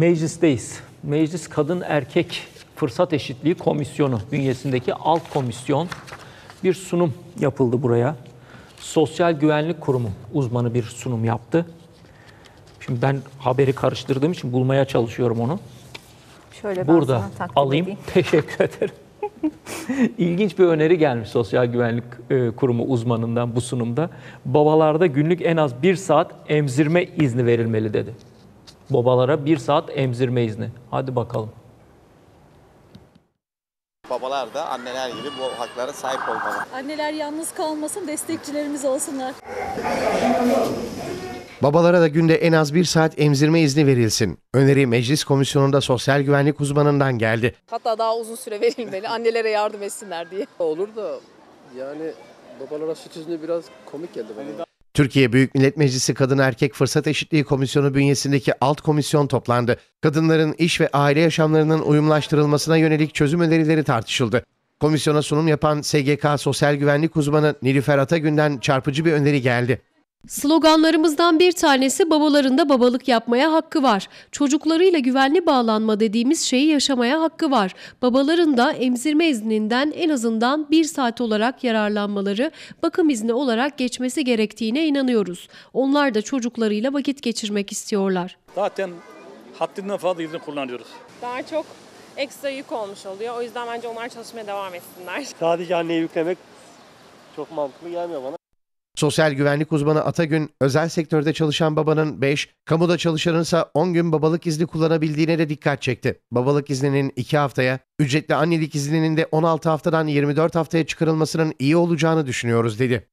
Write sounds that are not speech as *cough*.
Meclisteyiz. Meclis Kadın Erkek Fırsat Eşitliği Komisyonu bünyesindeki alt komisyon bir sunum yapıldı buraya. Sosyal Güvenlik Kurumu uzmanı bir sunum yaptı. Şimdi ben haberi karıştırdığım için bulmaya çalışıyorum onu. Şöyle ben Burada sana alayım. edeyim. *laughs* *laughs* Teşekkür ederim. İlginç bir öneri gelmiş Sosyal Güvenlik e, Kurumu uzmanından bu sunumda. Babalarda günlük en az bir saat emzirme izni verilmeli dedi. Babalara bir saat emzirme izni. Hadi bakalım. Babalar da anneler gibi bu haklara sahip olmalı. Anneler yalnız kalmasın, destekçilerimiz olsunlar. Babalara da günde en az bir saat emzirme izni verilsin. Öneri meclis komisyonunda sosyal güvenlik uzmanından geldi. Hatta daha uzun süre verilmeli annelere yardım etsinler diye. Olur da yani babalara süt izni biraz komik geldi bana. Türkiye Büyük Millet Meclisi Kadın Erkek Fırsat Eşitliği Komisyonu bünyesindeki alt komisyon toplandı. Kadınların iş ve aile yaşamlarının uyumlaştırılmasına yönelik çözüm önerileri tartışıldı. Komisyona sunum yapan SGK Sosyal Güvenlik uzmanı Nilüfer Atagün'den çarpıcı bir öneri geldi. Sloganlarımızdan bir tanesi babaların da babalık yapmaya hakkı var. Çocuklarıyla güvenli bağlanma dediğimiz şeyi yaşamaya hakkı var. Babaların da emzirme izninden en azından bir saat olarak yararlanmaları, bakım izni olarak geçmesi gerektiğine inanıyoruz. Onlar da çocuklarıyla vakit geçirmek istiyorlar. Zaten haddinden fazla izin kullanıyoruz. daha çok ekstra yük olmuş oluyor. O yüzden bence onlar çalışmaya devam etsinler. Sadece anneye yüklemek çok mantıklı gelmiyor bana. Sosyal güvenlik uzmanı Atagün, özel sektörde çalışan babanın 5, kamuda çalışanınsa 10 gün babalık izni kullanabildiğine de dikkat çekti. Babalık izninin 2 haftaya, ücretli annelik izninin de 16 haftadan 24 haftaya çıkarılmasının iyi olacağını düşünüyoruz dedi.